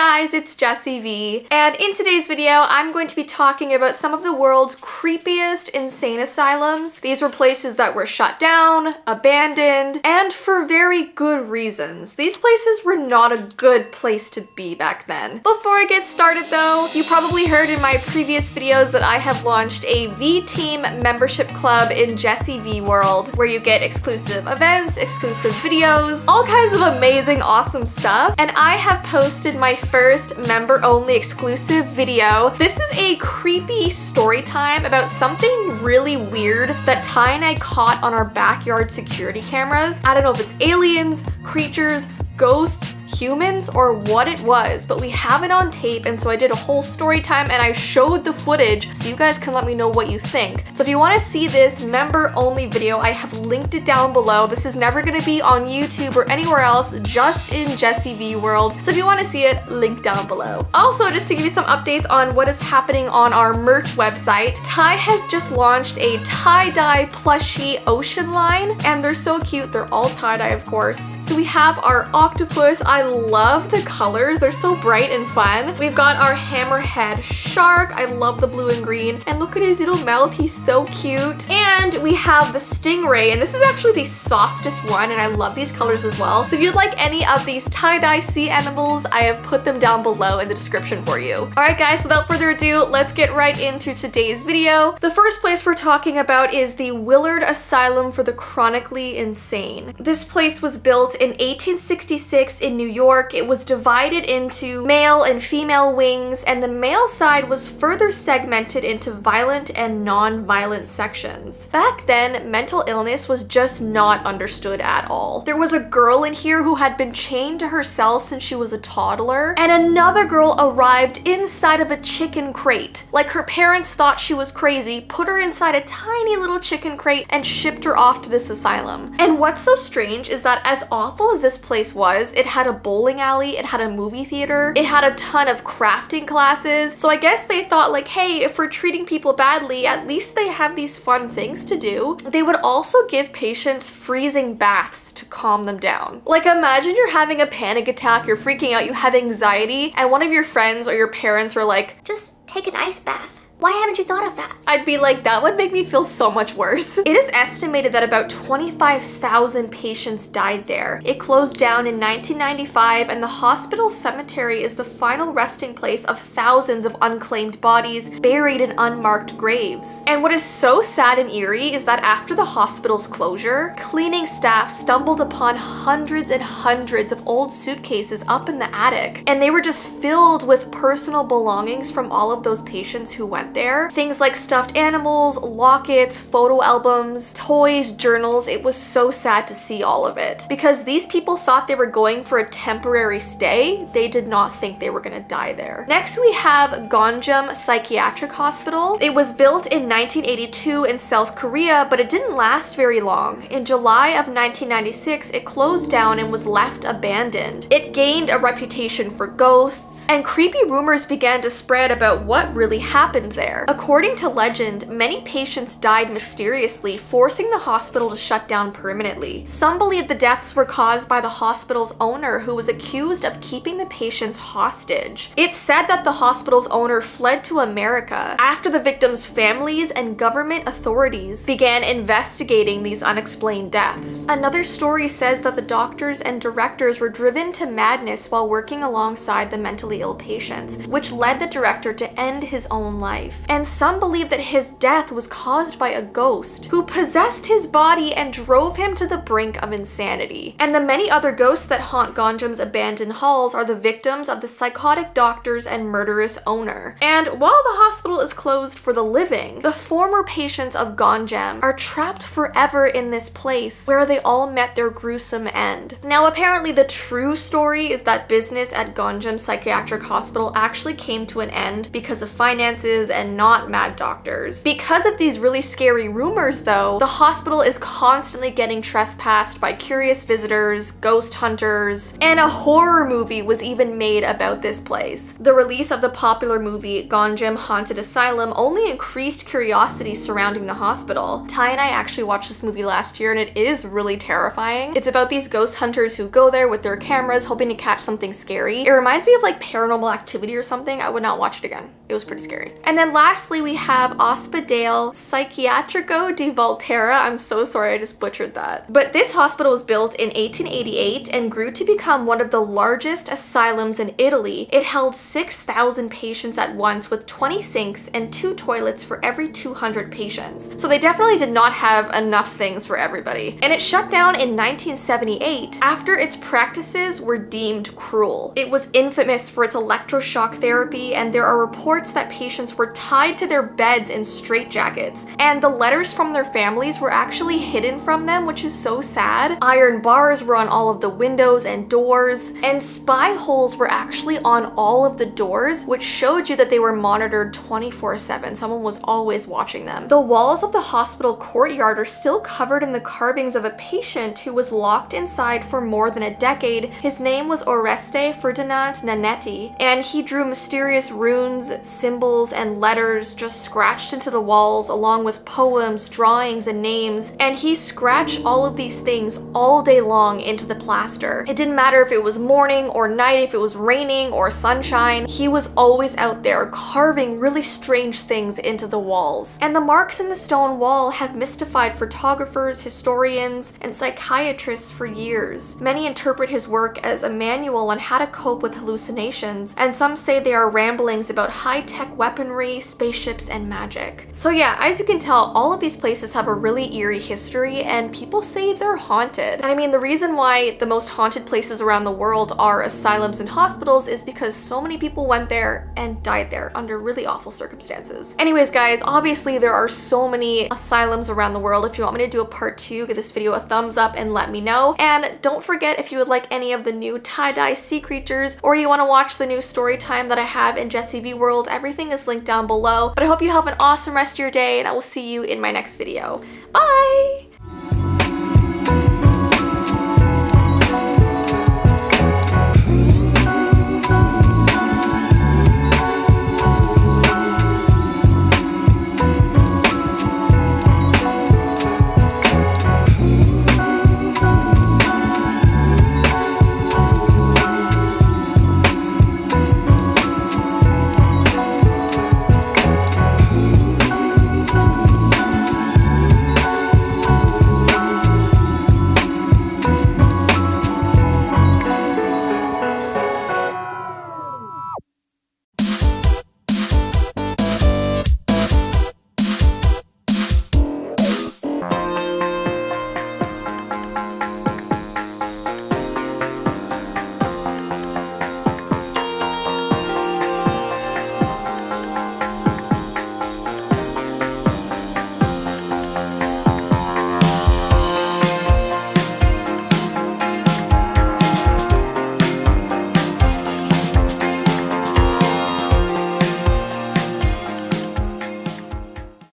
guys, it's Jessii Vee, and in today's video, I'm going to be talking about some of the world's creepiest insane asylums. These were places that were shut down, abandoned, and for very good reasons. These places were not a good place to be back then. Before I get started though, you probably heard in my previous videos that I have launched a Vee Team membership club in Jessii Vee World, where you get exclusive events, exclusive videos, all kinds of amazing, awesome stuff, and I have posted my first member-only exclusive video. This is a creepy story time about something really weird that Ty and I caught on our backyard security cameras. I don't know if it's aliens, creatures, ghosts, humans, or what it was, but we have it on tape and so I did a whole story time and I showed the footage so you guys can let me know what you think. So if you want to see this member only video, I have linked it down below. This is never going to be on YouTube or anywhere else, just in Jessii Vee world. So if you want to see it, link down below. Also, just to give you some updates on what is happening on our merch website, Ty has just launched a tie-dye plushie ocean line and they're so cute. They're all tie-dye, of course. So we have our octopus. I love the colors. They're so bright and fun. We've got our hammerhead shark. I love the blue and green. And look at his little mouth. He's so cute. And we have the stingray. And this is actually the softest one. And I love these colors as well. So if you'd like any of these tie-dye sea animals, I have put them down below in the description for you. All right, guys, without further ado, let's get right into today's video. The first place we're talking about is the Willard Asylum for the Chronically Insane. This place was built in 1866 in New York, it was divided into male and female wings, and the male side was further segmented into violent and non-violent sections. Back then, mental illness was just not understood at all. There was a girl in here who had been chained to her cell since she was a toddler, and another girl arrived inside of a chicken crate. Like her parents thought she was crazy, put her inside a tiny little chicken crate, and shipped her off to this asylum. And what's so strange is that as awful as this place was, was. It had a bowling alley, it had a movie theater, it had a ton of crafting classes. So I guess they thought like, hey, if we're treating people badly, at least they have these fun things to do. They would also give patients freezing baths to calm them down. Like imagine you're having a panic attack, you're freaking out, you have anxiety, and one of your friends or your parents are like, just take an ice bath. Why haven't you thought of that? I'd be like, that would make me feel so much worse. It is estimated that about 25,000 patients died there. It closed down in 1995 and the hospital cemetery is the final resting place of thousands of unclaimed bodies buried in unmarked graves. And what is so sad and eerie is that after the hospital's closure, cleaning staff stumbled upon hundreds and hundreds of old suitcases up in the attic. And they were just filled with personal belongings from all of those patients who went there. Things like stuffed animals, lockets, photo albums, toys, journals. It was so sad to see all of it. Because these people thought they were going for a temporary stay, they did not think they were gonna die there. Next we have Gonjiam Psychiatric Hospital. It was built in 1982 in South Korea, but it didn't last very long. In July of 1996, it closed down and was left abandoned. It gained a reputation for ghosts, and creepy rumors began to spread about what really happened there. According to legend, many patients died mysteriously, forcing the hospital to shut down permanently. Some believe the deaths were caused by the hospital's owner who was accused of keeping the patients hostage. It's said that the hospital's owner fled to America after the victims' families and government authorities began investigating these unexplained deaths. Another story says that the doctors and directors were driven to madness while working alongside the mentally ill patients, which led the director to end his own life life. And some believe that his death was caused by a ghost who possessed his body and drove him to the brink of insanity. And the many other ghosts that haunt Gonjiam's abandoned halls are the victims of the psychotic doctors and murderous owner. And while the hospital is closed for the living, the former patients of Gonjiam are trapped forever in this place where they all met their gruesome end. Now apparently the true story is that business at Gonjiam Psychiatric Hospital actually came to an end because of finances and not mad doctors. Because of these really scary rumors though, the hospital is constantly getting trespassed by curious visitors, ghost hunters, and a horror movie was even made about this place. The release of the popular movie Gonjiam Haunted Asylum only increased curiosity surrounding the hospital. Ty and I actually watched this movie last year and it is really terrifying. It's about these ghost hunters who go there with their cameras hoping to catch something scary. It reminds me of like paranormal activity or something. I would not watch it again. It was pretty scary. And then lastly, we have Ospedale Psichiatrico di Volterra. I'm so sorry, I just butchered that. But this hospital was built in 1888 and grew to become one of the largest asylums in Italy. It held 6,000 patients at once with 20 sinks and two toilets for every 200 patients. So they definitely did not have enough things for everybody. And it shut down in 1978 after its practices were deemed cruel. It was infamous for its electroshock therapy and there are reports that patients were tied to their beds in straitjackets and the letters from their families were actually hidden from them which is so sad. Iron bars were on all of the windows and doors and spy holes were actually on all of the doors which showed you that they were monitored 24 7. Someone was always watching them. The walls of the hospital courtyard are still covered in the carvings of a patient who was locked inside for more than a decade. His name was Oreste Ferdinand Nannetti, and he drew mysterious runes, symbols, and letters just scratched into the walls along with poems, drawings, and names, and he scratched all of these things all day long into the plaster. It didn't matter if it was morning or night, if it was raining or sunshine, he was always out there carving really strange things into the walls. And the marks in the stone wall have mystified photographers, historians, and psychiatrists for years. Many interpret his work as a manual on how to cope with hallucinations, and some say they are ramblings about high-tech weaponry, spaceships, and magic. So yeah, as you can tell, all of these places have a really eerie history, and people say they're haunted. And I mean, the reason why the most haunted places around the world are asylums and hospitals is because so many people went there and died there under really awful circumstances. Anyways, guys, obviously there are so many asylums around the world. If you want me to do a part two, give this video a thumbs up and let me know. And don't forget if you would like any of the new tie-dye sea creatures or you want to watch the new story time that I have in Jessii Vee World, everything is linked down below. But I hope you have an awesome rest of your day and I will see you in my next video. Bye!